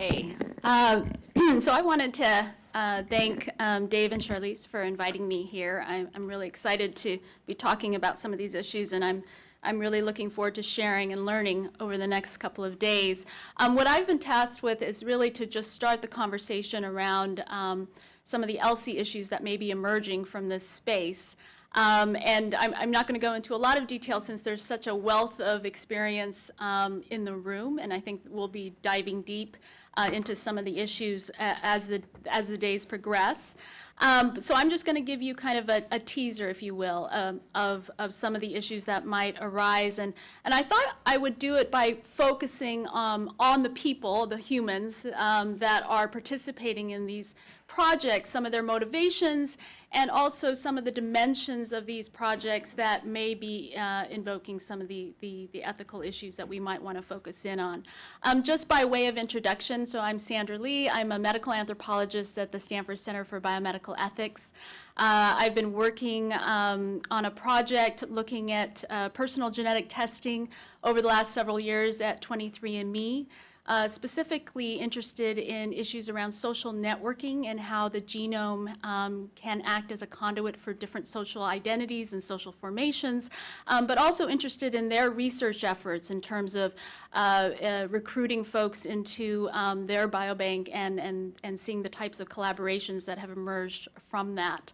Okay, um, so I wanted to uh, thank um, Dave and Charlize for inviting me here. I'm, I'm really excited to be talking about some of these issues, and I'm I'm really looking forward to sharing and learning over the next couple of days. Um, what I've been tasked with is really to just start the conversation around um, some of the ELSI issues that may be emerging from this space. Um, and I'm, I'm not going to go into a lot of detail since there's such a wealth of experience um, in the room, and I think we'll be diving deep uh, into some of the issues as the as the days progress. Um, so I'm just going to give you kind of a, a teaser, if you will, um, of, of some of the issues that might arise. And, and I thought I would do it by focusing um, on the people, the humans, um, that are participating in these projects, some of their motivations, and also some of the dimensions of these projects that may be uh, invoking some of the, the, the, ethical issues that we might want to focus in on. Um, just by way of introduction, so I'm Sandra Lee. I'm a medical anthropologist at the Stanford Center for Biomedical Ethics. Uh, I've been working um, on a project looking at uh, personal genetic testing over the last several years at 23andMe uh, specifically interested in issues around social networking and how the genome um, can act as a conduit for different social identities and social formations, um, but also interested in their research efforts in terms of uh, uh, recruiting folks into um, their biobank and, and, and seeing the types of collaborations that have emerged from that.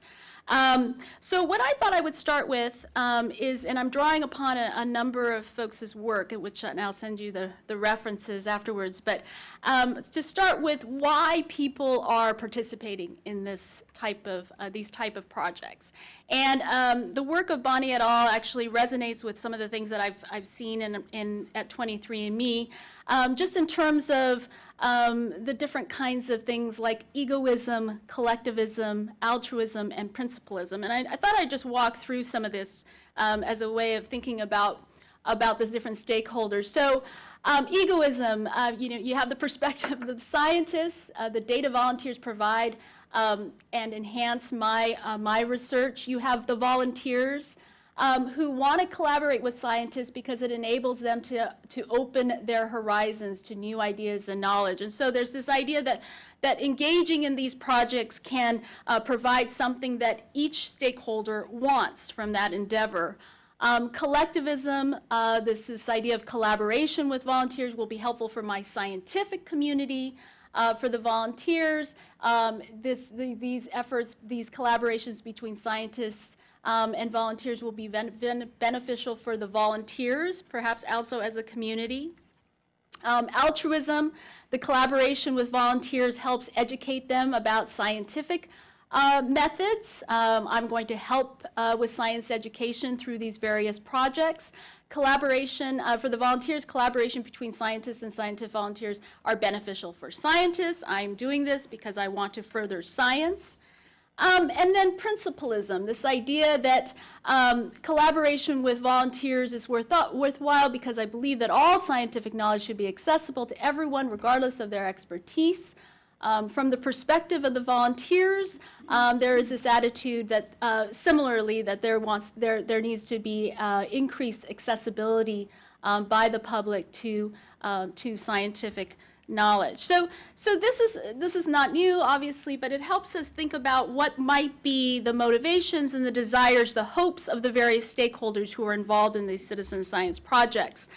Um, so what I thought I would start with um, is, and I'm drawing upon a, a, number of folks' work, which I'll send you the, the references afterwards, but um, to start with why people are participating in this type of, uh, these type of projects. And um, the work of Bonney et al. actually resonates with some of the things that I've, I've seen in, in, at 23andMe, um, just in terms of um, the different kinds of things like egoism, collectivism, altruism, and principalism. And I, I thought I'd just walk through some of this um, as a way of thinking about, about the different stakeholders. So um, egoism, uh, you know, you have the perspective of the scientists, uh, the data volunteers provide um, and enhance my, uh, my research. You have the volunteers, um, who want to collaborate with scientists because it enables them to, to open their horizons to new ideas and knowledge. And so there's this idea that, that engaging in these projects can uh, provide something that each stakeholder wants from that endeavor. Um, collectivism, uh, this, this idea of collaboration with volunteers will be helpful for my scientific community, uh, for the volunteers. Um, this, the, these efforts, these collaborations between scientists um, and volunteers will be beneficial for the volunteers, perhaps also as a community. Um, altruism, the collaboration with volunteers helps educate them about scientific uh, methods. Um, I'm going to help uh, with science education through these various projects. Collaboration uh, for the volunteers, collaboration between scientists and scientific volunteers are beneficial for scientists. I'm doing this because I want to further science. Um, and then principalism, this idea that um, collaboration with volunteers is worth, worthwhile because I believe that all scientific knowledge should be accessible to everyone regardless of their expertise. Um, from the perspective of the volunteers, um, there is this attitude that uh, similarly that there, wants, there, there needs to be uh, increased accessibility um, by the public to, uh, to scientific knowledge. So, so this is this is not new, obviously, but it helps us think about what might be the motivations and the desires, the hopes of the various stakeholders who are involved in these citizen science projects.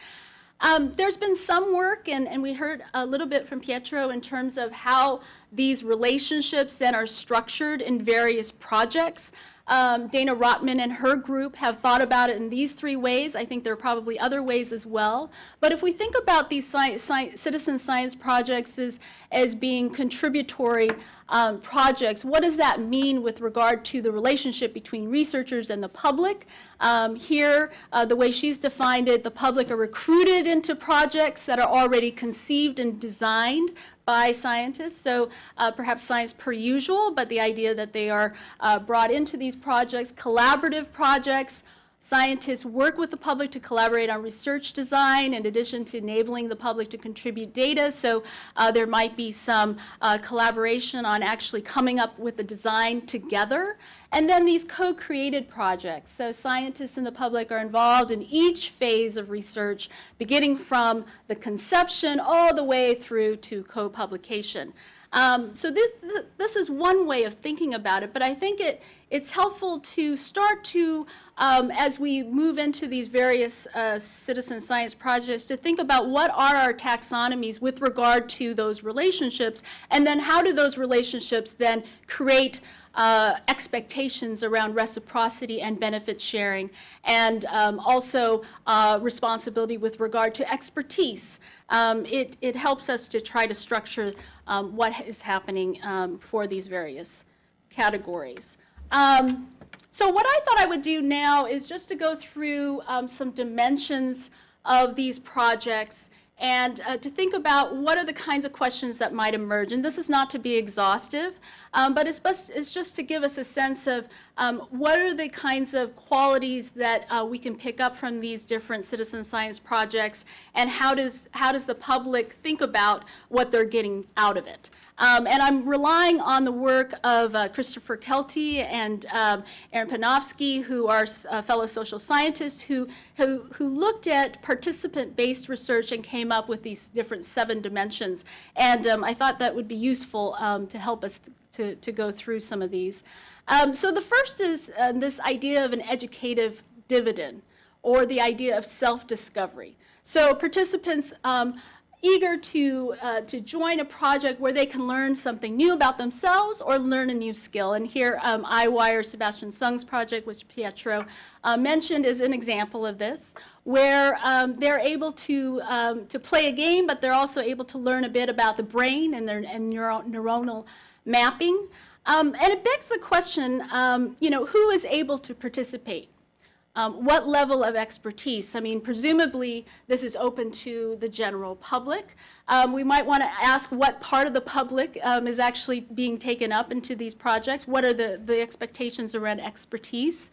Um, there's been some work, and, and we heard a little bit from Pietro in terms of how these relationships then are structured in various projects. Um, Dana Rotman and her group have thought about it in these three ways. I think there are probably other ways as well. But if we think about these sci sci citizen science projects as, as being contributory um, projects, what does that mean with regard to the relationship between researchers and the public? Um, here, uh, the way she's defined it, the public are recruited into projects that are already conceived and designed by scientists. So uh, perhaps science per usual, but the idea that they are uh, brought into these projects, collaborative projects, Scientists work with the public to collaborate on research design in addition to enabling the public to contribute data. So uh, there might be some uh, collaboration on actually coming up with the design together. And then these co-created projects. So scientists and the public are involved in each phase of research, beginning from the conception all the way through to co-publication. Um, so this, this is one way of thinking about it, but I think it, it's helpful to start to, um, as we move into these various uh, citizen science projects, to think about what are our taxonomies with regard to those relationships, and then how do those relationships then create uh, expectations around reciprocity and benefit sharing, and um, also uh, responsibility with regard to expertise. Um, it, it helps us to try to structure um, what is happening um, for these various categories. Um, so what I thought I would do now is just to go through um, some dimensions of these projects and uh, to think about what are the kinds of questions that might emerge. And this is not to be exhaustive, um, but it's, best, it's, just to give us a sense of um, what are the kinds of qualities that uh, we can pick up from these different citizen science projects, and how does, how does the public think about what they're getting out of it. Um, and I'm relying on the work of uh, Christopher Kelty and um, Aaron Panofsky, who are uh, fellow social scientists who, who, who looked at participant-based research and came up with these different seven dimensions. And um, I thought that would be useful um, to help us to, to go through some of these. Um, so the first is uh, this idea of an educative dividend, or the idea of self-discovery. So participants um, eager to, uh, to join a project where they can learn something new about themselves or learn a new skill. And here, um, EyeWire, Sebastian Seung's project, which Pietro uh, mentioned, is an example of this, where um, they're able to, um, to play a game, but they're also able to learn a bit about the brain and their and neuro neuronal mapping. Um, and it begs the question, um, you know, who is able to participate? Um, what level of expertise? I mean, presumably this is open to the general public. Um, we might want to ask what part of the public um, is actually being taken up into these projects. What are the, the expectations around expertise?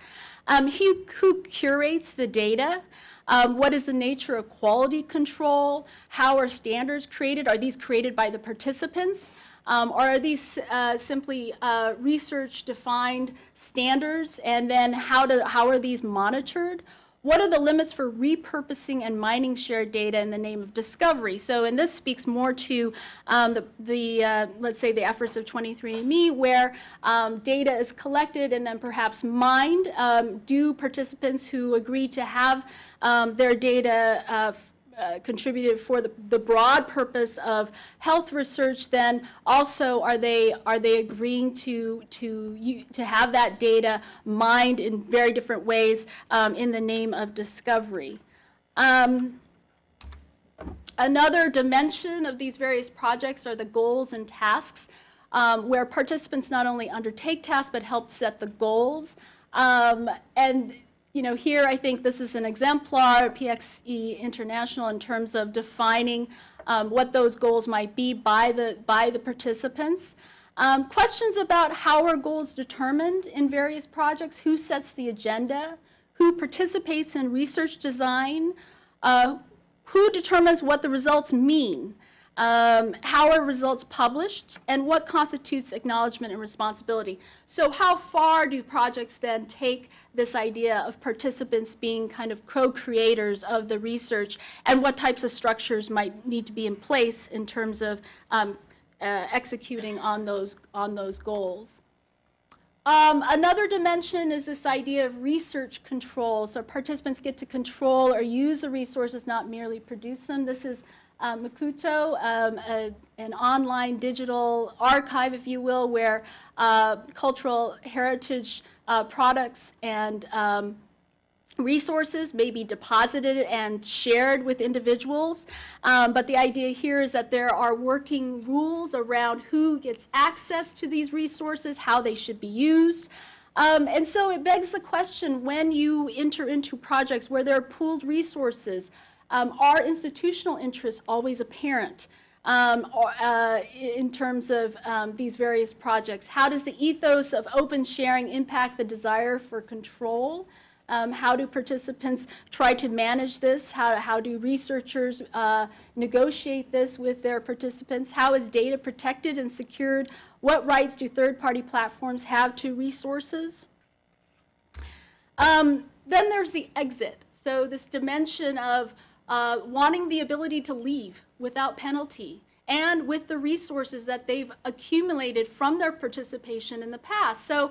Um, who, who curates the data? Um, what is the nature of quality control? How are standards created? Are these created by the participants? Um, or are these uh, simply uh, research-defined standards? And then how, do, how are these monitored? What are the limits for repurposing and mining shared data in the name of discovery? So, and this speaks more to um, the, the uh, let's say, the efforts of 23andMe, where um, data is collected and then perhaps mined. Um, do participants who agree to have um, their data uh, contributed for the, the broad purpose of health research, then also are they are they agreeing to to to have that data mined in very different ways um, in the name of discovery? Um, another dimension of these various projects are the goals and tasks, um, where participants not only undertake tasks but help set the goals. Um, and you know, here I think this is an exemplar, PXE International, in terms of defining um, what those goals might be by the, by the participants. Um, questions about how are goals determined in various projects, who sets the agenda, who participates in research design, uh, who determines what the results mean, um, how are results published, and what constitutes acknowledgement and responsibility. So how far do projects then take this idea of participants being kind of co-creators of the research, and what types of structures might need to be in place in terms of um, uh, executing on those, on those goals. Um, another dimension is this idea of research control. So participants get to control or use the resources, not merely produce them. This is uh, Mukurtu, um, a, an online digital archive, if you will, where uh, cultural heritage uh, products and um, resources may be deposited and shared with individuals. Um, but the idea here is that there are working rules around who gets access to these resources, how they should be used. Um, and so it begs the question when you enter into projects where there are pooled resources, um, are institutional interests always apparent um, or, uh, in terms of um, these various projects? How does the ethos of open sharing impact the desire for control? Um, how do participants try to manage this? How, how do researchers uh, negotiate this with their participants? How is data protected and secured? What rights do third-party platforms have to resources? Um, then there's the exit. So this dimension of uh, wanting the ability to leave without penalty and with the resources that they've accumulated from their participation in the past. So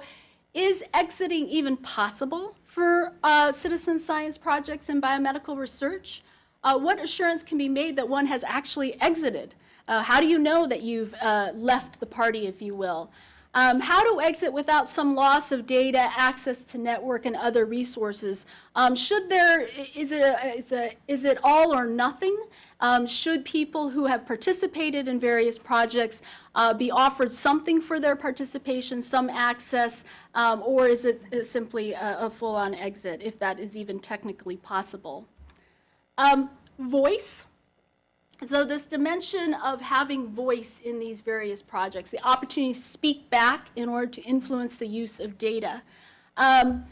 is exiting even possible for uh, citizen science projects and biomedical research? Uh, what assurance can be made that one has actually exited? Uh, how do you know that you've uh, left the party, if you will? Um, how to exit without some loss of data, access to network, and other resources. Um, should there, is it, a, is, a, is it all or nothing? Um, should people who have participated in various projects uh, be offered something for their participation, some access, um, or is it simply a, a full-on exit, if that is even technically possible? Um, voice. So this dimension of having voice in these various projects, the opportunity to speak back in order to influence the use of data. Um,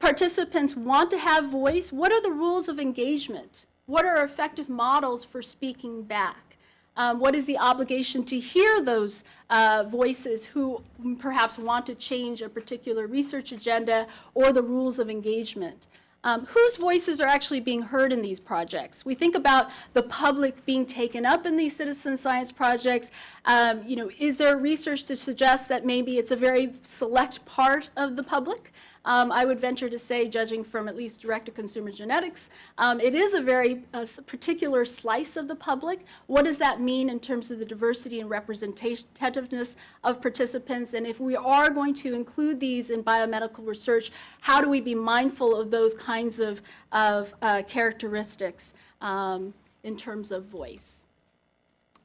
participants want to have voice. What are the rules of engagement? What are effective models for speaking back? Um, what is the obligation to hear those uh, voices who perhaps want to change a particular research agenda or the rules of engagement? Um, whose voices are actually being heard in these projects? We think about the public being taken up in these citizen science projects. Um, you know, is there research to suggest that maybe it's a very select part of the public? Um, I would venture to say, judging from at least direct-to-consumer genetics, um, it is a very uh, particular slice of the public. What does that mean in terms of the diversity and representativeness of participants? And if we are going to include these in biomedical research, how do we be mindful of those kinds of, of uh, characteristics um, in terms of voice?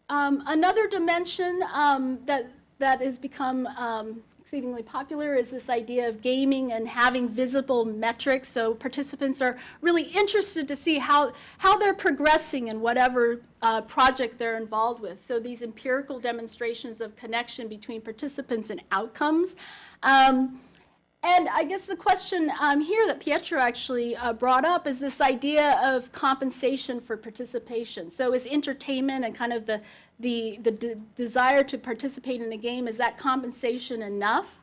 Um, another dimension um, that, that has become um, exceedingly popular is this idea of gaming and having visible metrics. So participants are really interested to see how, how they're progressing in whatever uh, project they're involved with. So these empirical demonstrations of connection between participants and outcomes. Um, and I guess the question um, here that Pietro actually uh, brought up is this idea of compensation for participation. So is entertainment and kind of the, the, the de desire to participate in a game, is that compensation enough?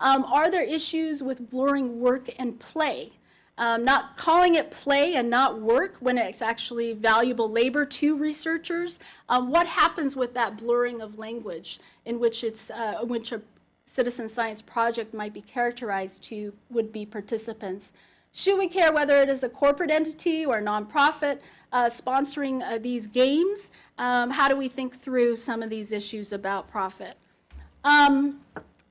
Um, are there issues with blurring work and play? Um, not calling it play and not work when it's actually valuable labor to researchers. Um, what happens with that blurring of language in which it's uh, which a citizen science project might be characterized to would-be participants? Should we care whether it is a corporate entity or a nonprofit sponsoring uh, these games? Um, how do we think through some of these issues about profit? Um,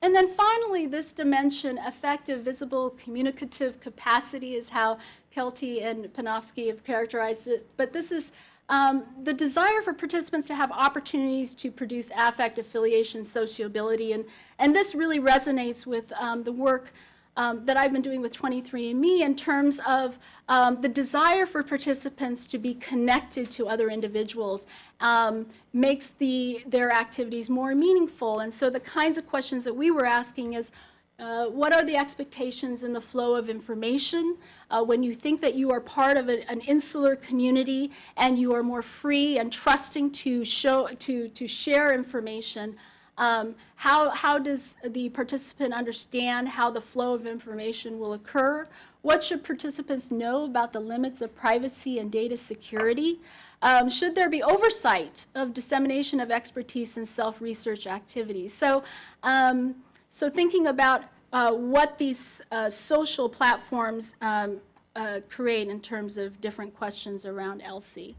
and then finally, this dimension, effective, visible, communicative capacity is how Kelty and Panofsky have characterized it. But this is um, the desire for participants to have opportunities to produce affect, affiliation, sociability, and, and this really resonates with um, the work um, that I've been doing with 23andMe in terms of um, the desire for participants to be connected to other individuals um, makes the, their activities more meaningful. And so the kinds of questions that we were asking is, uh, what are the expectations in the flow of information uh, when you think that you are part of a, an insular community and you are more free and trusting to show to to share information um, how, how does the participant understand how the flow of information will occur? What should participants know about the limits of privacy and data security? Um, should there be oversight of dissemination of expertise and self-research activities? So, um, so thinking about uh, what these uh, social platforms um, uh, create in terms of different questions around ELSI.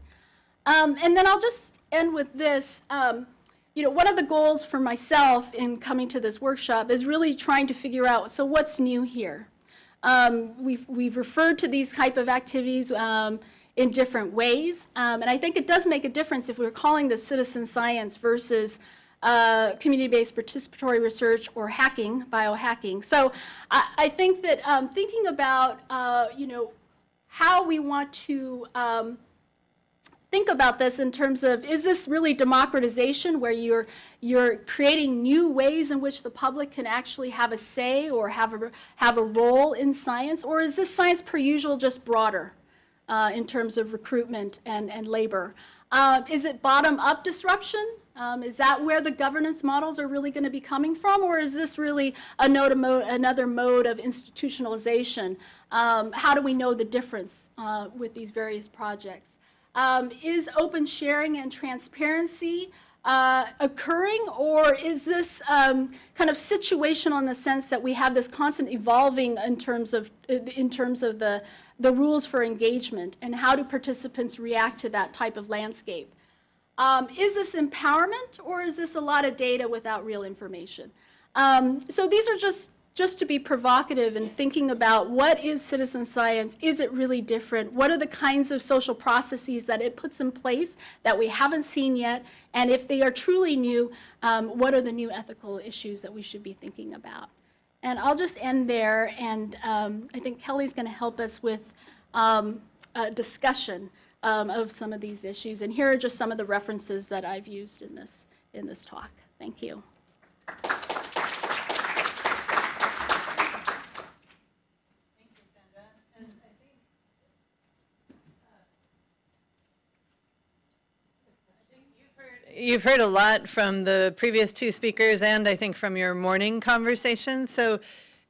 Um, and then I'll just end with this. You know, one of the goals for myself in coming to this workshop is really trying to figure out, so what's new here? Um, we've, we've referred to these type of activities um, in different ways, um, and I think it does make a difference if we're calling this citizen science versus uh, community-based participatory research or hacking, biohacking. So I, I think that um, thinking about, uh, you know, how we want to um, think about this in terms of, is this really democratization where you're, you're creating new ways in which the public can actually have a say or have a, have a role in science? Or is this science per usual just broader uh, in terms of recruitment and, and labor? Uh, Is it bottom-up disruption? Um, Is that where the governance models are really going to be coming from? Or is this really mode, another mode of institutionalization? Um, How do we know the difference uh, with these various projects? Um, Is open sharing and transparency uh, occurring, or is this um, kind of situational in the sense that we have this constant evolving in terms of, in terms of the, the rules for engagement, and how do participants react to that type of landscape? Um, is this empowerment or is this a lot of data without real information? Um, so these are just just to be provocative and thinking about what is citizen science? Is it really different? What are the kinds of social processes that it puts in place that we haven't seen yet? And if they are truly new, um, what are the new ethical issues that we should be thinking about? And I'll just end there, and um, I think Kelly's going to help us with um, a discussion um, of some of these issues. And here are just some of the references that I've used in this, in this talk. Thank you. You've heard a lot from the previous two speakers and I think from your morning conversation. So,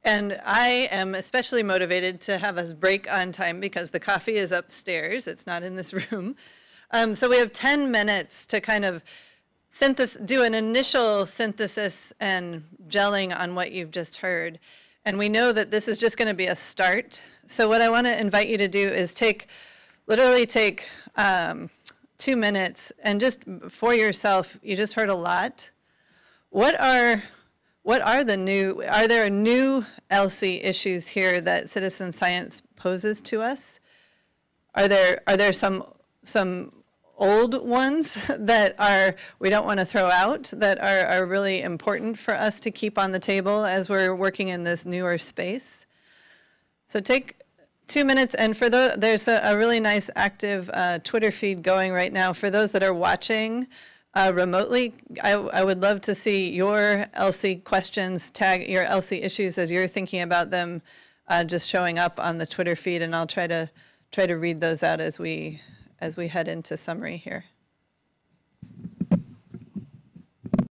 and I am especially motivated to have us break on time because the coffee is upstairs. It's not in this room. Um, so we have 10 minutes to kind of synthesis, do an initial synthesis and gelling on what you've just heard. And we know that this is just going to be a start. So what I want to invite you to do is take, literally take um, two minutes and just for yourself, you just heard a lot. What are what are the new are there new ELSI issues here that citizen science poses to us? Are there are there some some old ones that are we don't want to throw out that are, are really important for us to keep on the table as we're working in this newer space? So take two minutes, and for the, there's a, a really nice active uh, Twitter feed going right now. For those that are watching uh, remotely, I, I would love to see your ELSI questions, tag your ELSI issues as you're thinking about them, uh, just showing up on the Twitter feed, and I'll try to try to read those out as we as we head into summary here.